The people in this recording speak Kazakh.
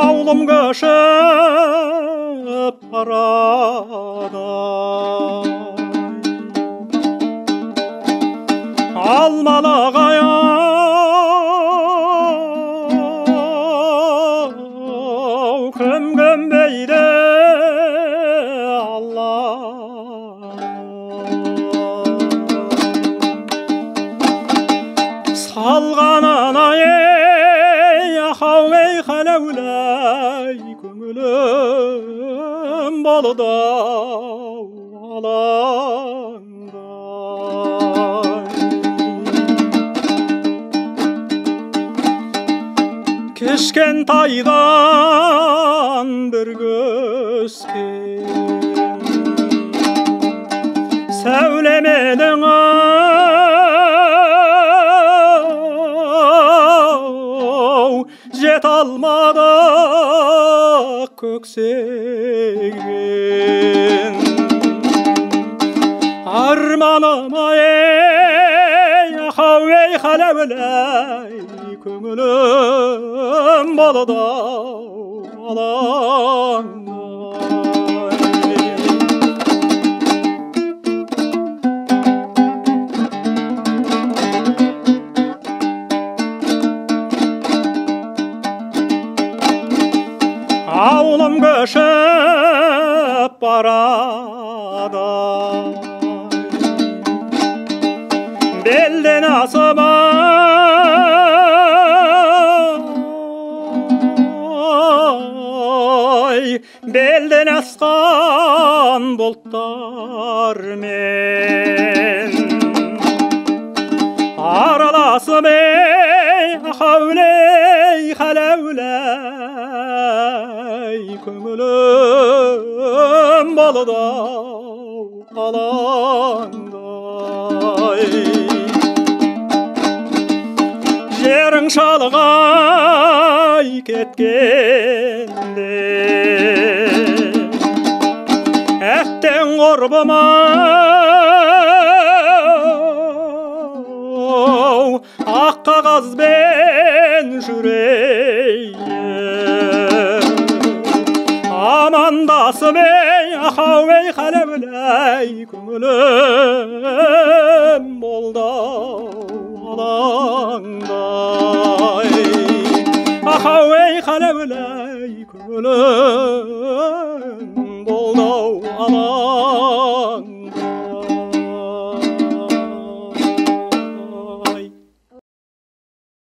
ауылым көшіп барады алмалы аяу кім көнбейді алла. Салғанын ай ulay Gönülüm balıda alanda Kişken taydan bir göz kes алмадық көксеген арманым ай ахау ей халәуләй көңілім болды алаңдай yaşayıp arada Belden asaba. Belden askan bultlar men көңілім болды алаңдай жерің шалғай кеткенде әттең құрбым ау ақ қағазбен жүрейін Asımey ahavey kalemley Kümülüm bolda alanday. Ahavey kalemley kümülüm bolda alanday.